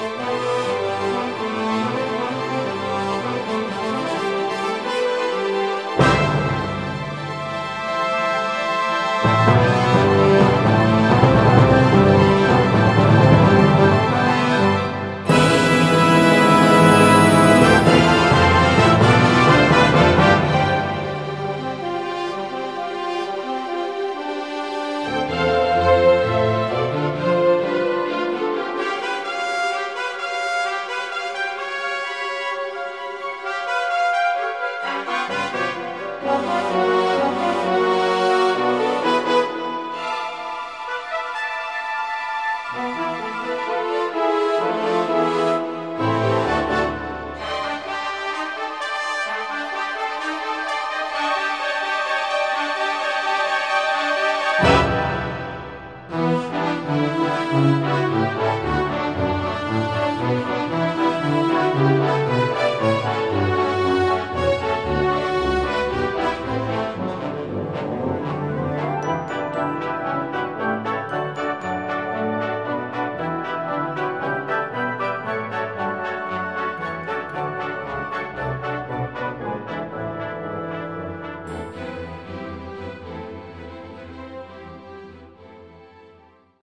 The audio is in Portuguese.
Música Música